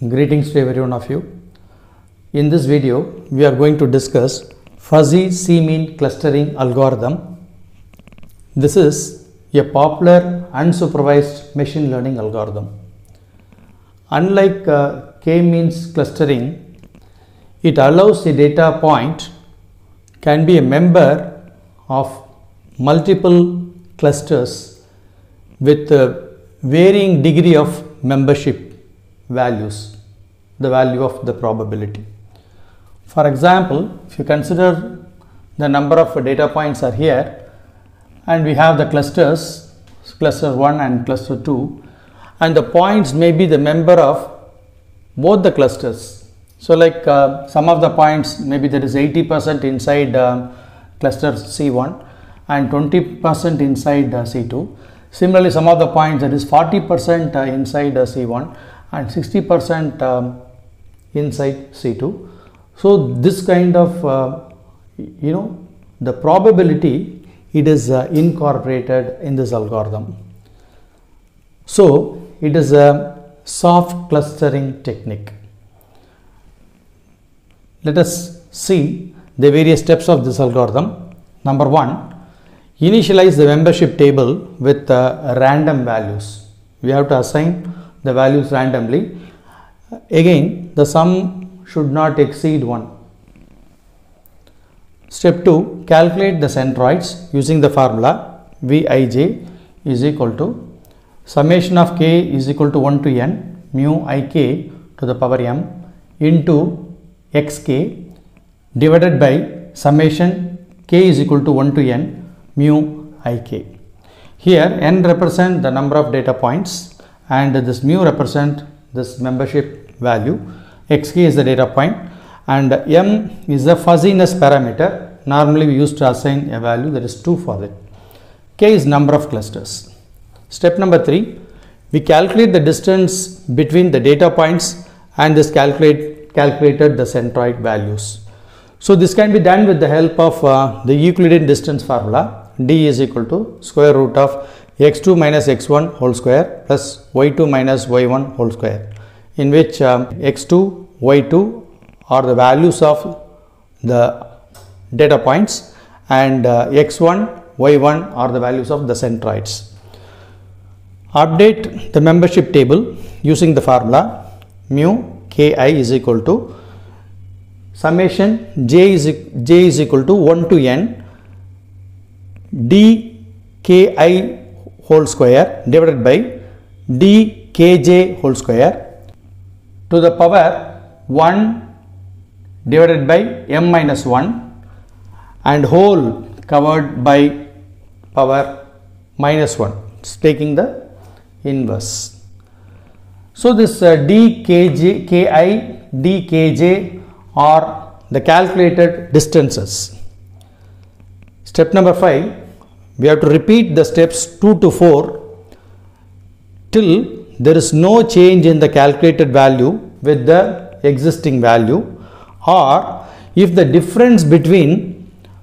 Greetings to every one of you. In this video, we are going to discuss fuzzy C-mean clustering algorithm. This is a popular unsupervised machine learning algorithm. Unlike uh, K-means clustering, it allows a data point can be a member of multiple clusters with a varying degree of membership values, the value of the probability. For example, if you consider the number of data points are here and we have the clusters, cluster 1 and cluster 2 and the points may be the member of both the clusters. So like uh, some of the points maybe there is 80% inside uh, cluster C1 and 20% inside uh, C2. Similarly, some of the points that is 40% uh, inside uh, C1 and 60% um, inside C2. So this kind of uh, you know the probability it is uh, incorporated in this algorithm. So it is a soft clustering technique. Let us see the various steps of this algorithm. Number one, initialize the membership table with uh, random values. We have to assign the values randomly. Again, the sum should not exceed 1. Step 2, calculate the centroids using the formula Vij is equal to summation of k is equal to 1 to n mu ik to the power m into xk divided by summation k is equal to 1 to n mu ik. Here n represent the number of data points and this mu represent this membership value. Xk is the data point. And m is the fuzziness parameter. Normally we used to assign a value that is 2 for it k is number of clusters. Step number 3 we calculate the distance between the data points and this calculate calculated the centroid values. So this can be done with the help of uh, the Euclidean distance formula. D is equal to square root of x2 minus x1 whole square plus y2 minus y1 whole square in which um, x2 y2 are the values of the data points and uh, x1 y1 are the values of the centroids. Update the membership table using the formula mu ki is equal to summation j is j is equal to 1 to n d ki whole square divided by dkj whole square to the power 1 divided by m minus 1 and whole covered by power minus 1 it's taking the inverse. So this uh, dkj ki dkj are the calculated distances. Step number 5 we have to repeat the steps 2 to 4 till there is no change in the calculated value with the existing value or if the difference between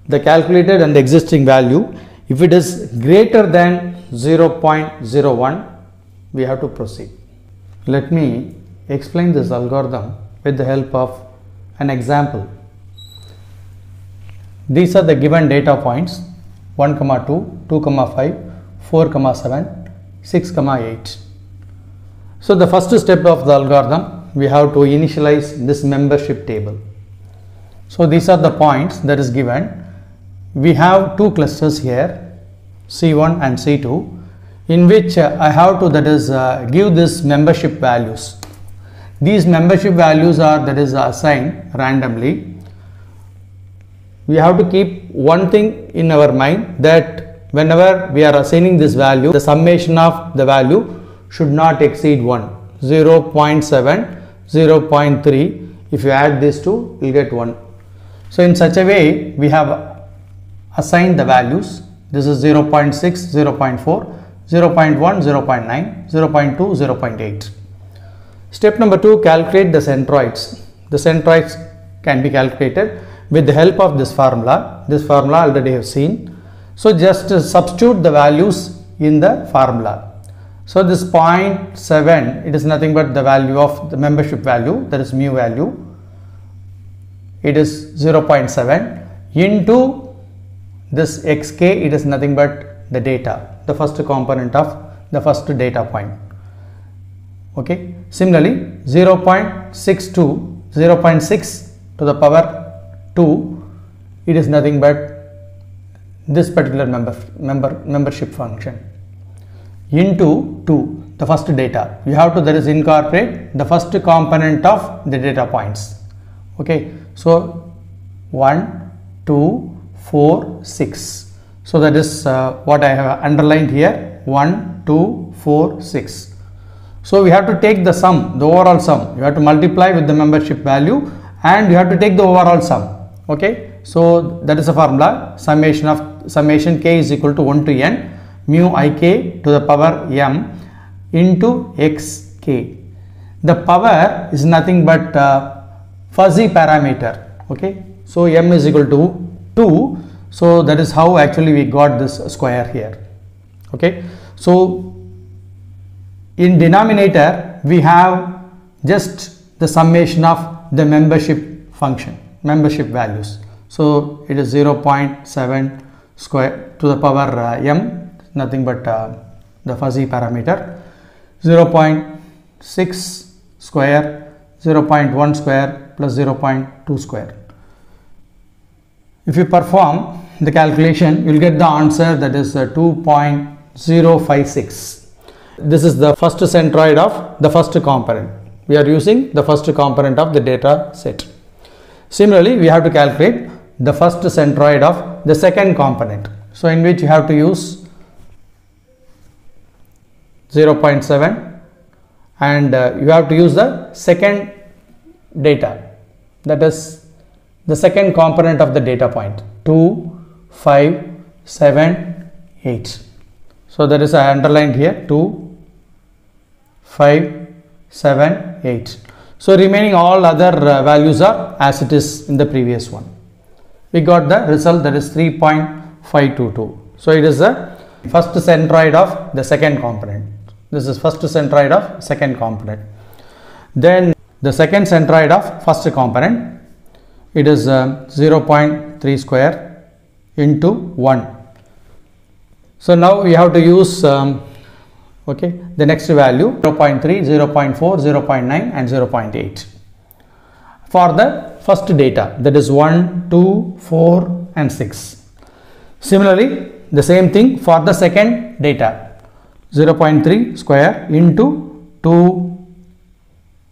the calculated and the existing value if it is greater than 0.01 we have to proceed. Let me explain this algorithm with the help of an example. These are the given data points 1 comma 2 2 comma 5 4 comma 7 6 comma 8 so the first step of the algorithm we have to initialize this membership table. So these are the points that is given. We have two clusters here c1 and c2 in which uh, i have to that is uh, give this membership values. These membership values are that is assigned randomly. We have to keep one thing in our mind that whenever we are assigning this value the summation of the value should not exceed 1 0.7 0.3 if you add these two you will get 1 so in such a way we have assigned the values. This is 0.6 0.4 0.1 0.9 0.2 0.8 step number 2 calculate the centroids. The centroids can be calculated with the help of this formula this formula already have seen. So just substitute the values in the formula. So this 0.7 it is nothing but the value of the membership value that is mu value. It is 0.7 into this xk it is nothing but the data the first component of the first data point. Okay? Similarly 0.62 0.6 to the power 2 it is nothing but this particular member member membership function. Into 2 the first data. You have to that is incorporate the first component of the data points. Okay so 1 2 4 6 so that is uh, what i have underlined here 1 2 4 6 so we have to take the sum the overall sum. You have to multiply with the membership value and you have to take the overall sum okay so that is the formula summation of summation k is equal to 1 to n mu ik to the power m into xk. The power is nothing but uh, fuzzy parameter. Okay, so m is equal to 2. So that is how actually we got this square here. Okay, so in denominator we have just the summation of the membership function, membership values. So it is 0.7 square to the power uh, m nothing but uh, the fuzzy parameter. 0.6 square 0.1 square plus 0.2 square. If you perform the calculation you will get the answer that is uh, 2.056 this is the first centroid of the first component. We are using the first component of the data set similarly we have to calculate the first centroid of the second component. So in which you have to use 0.7 and uh, you have to use the second data. That is the second component of the data point. 2 5 7 8 so that is I underlined here. 2 5 7 8 so remaining all other uh, values are as it is in the previous one. We got the result that is 3.522 so it is the first centroid of the second component. This is first centroid of second component. Then the second centroid of first component it is uh, 0.3 square into 1 so now we have to use um, okay? The next value 0.3 0.4 0.9 and 0.8 for the first data that is 1 2 4 and 6 similarly the same thing for the second data. 0.3 square into 2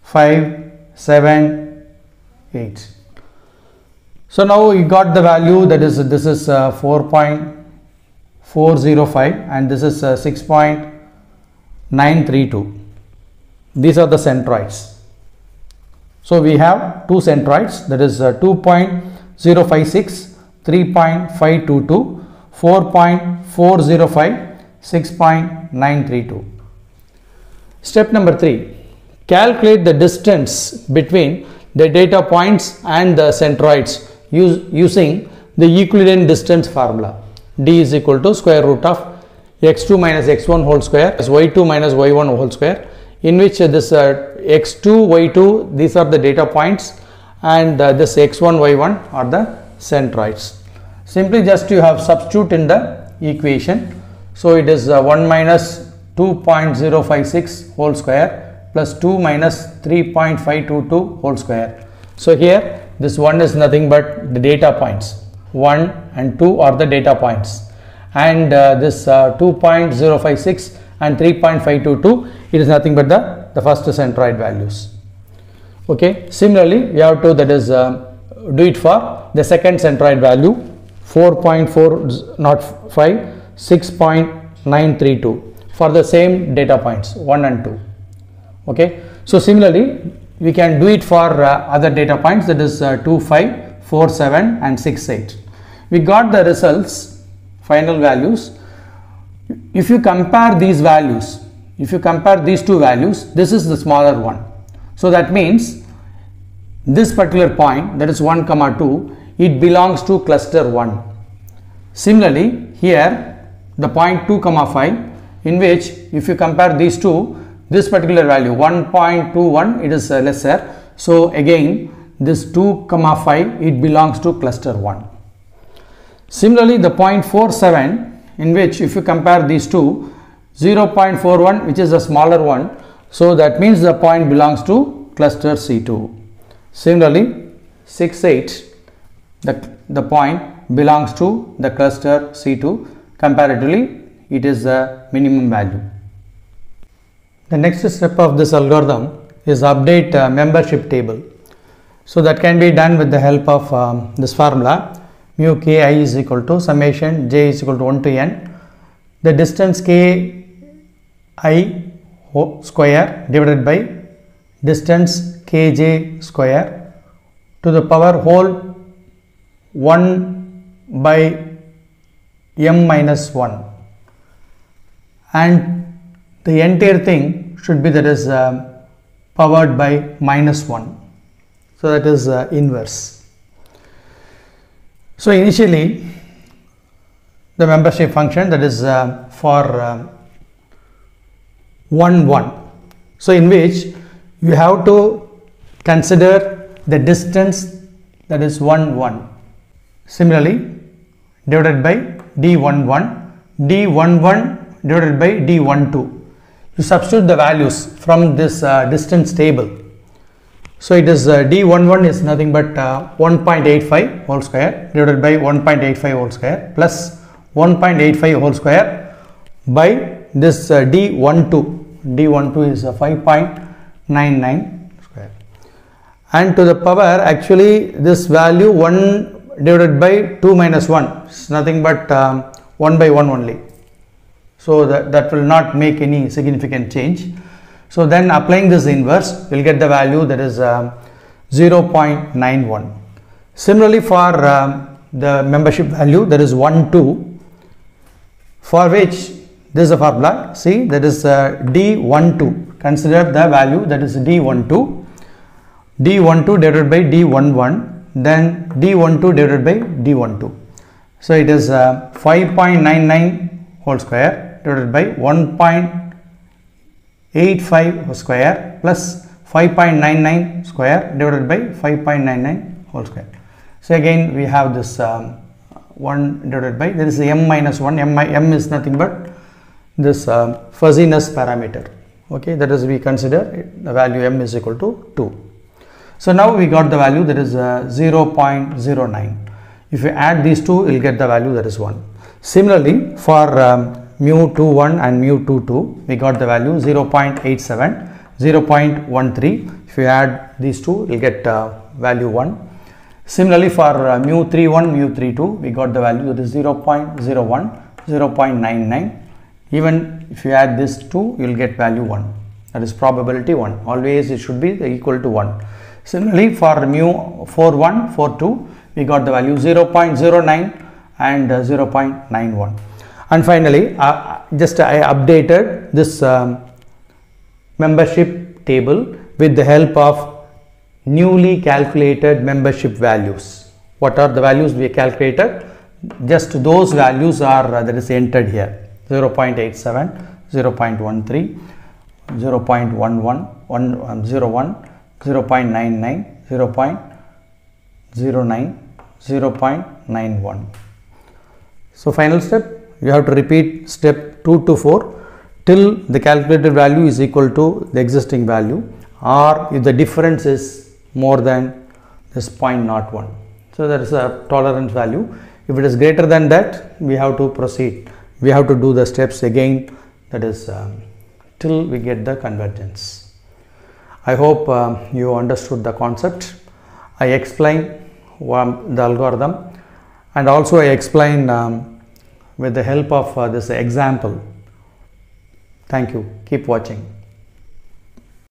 5 7 8 so now you got the value that is this is uh, 4.405 and this is uh, 6.932 these are the centroids. So we have two centroids that is uh, 2.056 3.522 4.405 6.932 step number 3 calculate the distance between the data points and the centroids use, using the Euclidean distance formula. D is equal to square root of x2 minus x1 whole square is y2 minus y1 whole square in which this uh, x2 y2 these are the data points and uh, this x1 y1 are the centroids. Simply just you have substitute in the equation. So it is uh, 1 minus 2.056 whole square plus 2 minus 3.522 whole square. So here this 1 is nothing but the data points. 1 and 2 are the data points and uh, this uh, 2.056 and 3.522 it is nothing but the, the first centroid values. Okay. Similarly we have to that is uh, do it for the second centroid value 4.405 6.932 for the same data points 1 and 2 okay so similarly we can do it for uh, other data points that is uh, 2 5 4 7 and 6 8 we got the results final values. If you compare these values if you compare these two values this is the smaller one. So that means this particular point that is 1 comma 2 it belongs to cluster 1 similarly here the point 2 comma 5 in which if you compare these two this particular value 1.21 it is uh, lesser. So again this 2 comma 5 it belongs to cluster 1 similarly the 0.47 in which if you compare these two 0.41 which is the smaller one so that means the point belongs to cluster C2 similarly 68 the, the point belongs to the cluster C2 comparatively it is the minimum value. The next step of this algorithm is update uh, membership table. So that can be done with the help of um, this formula mu ki is equal to summation j is equal to 1 to n. The distance k i square divided by distance kj square to the power whole 1 by m minus 1 and the entire thing should be that is uh, powered by minus 1 so that is uh, inverse so initially the membership function that is uh, for uh, 1 1 so in which you have to consider the distance that is 1 1 Similarly, divided by d11, d11 divided by d12. You substitute the values from this uh, distance table. So it is uh, d11 is nothing but uh, 1.85 whole square divided by 1.85 whole square plus 1.85 whole square by this uh, d12. d12 is 5.99 square and to the power actually this value 1 divided by 2 minus 1 is nothing but um, 1 by 1 only. So that, that will not make any significant change. So then applying this inverse we will get the value that is um, 0.91. Similarly for um, the membership value that is 1 2 for which this is a formula see that is uh, D12 consider the value that is D12 D12 divided by D11 then d12 divided by d12 so it is uh, 5.99 whole square divided by 1.85 square plus 5.99 square divided by 5.99 whole square so again we have this um, 1 divided by there is m minus 1 m, m is nothing but this uh, fuzziness parameter okay that is we consider the value m is equal to 2 so now we got the value that is uh, 0.09. If you add these two, you will get the value that is 1. Similarly, for um, mu 21 and mu 22, we got the value 0.87, 0.13. If you add these two, you will get uh, value 1. Similarly, for uh, mu 31, mu 32, we got the value that is 0.01, 0.99. Even if you add this 2, you will get value 1. That is probability 1. Always it should be equal to 1. Similarly, for mu 41, 42, we got the value 0.09 and uh, 0.91. And finally, uh, just I updated this um, membership table with the help of newly calculated membership values. What are the values we calculated? Just those values are uh, that is entered here 0.87, 0.13, 0.11, 1, um, 01, 0.99, 0.09, 0.91. So final step, you have to repeat step 2 to 4 till the calculated value is equal to the existing value or if the difference is more than this 0.01. So there is a tolerance value. If it is greater than that, we have to proceed. We have to do the steps again that is um, till we get the convergence. I hope uh, you understood the concept. I explain um, the algorithm and also I explain um, with the help of uh, this example. Thank you. Keep watching.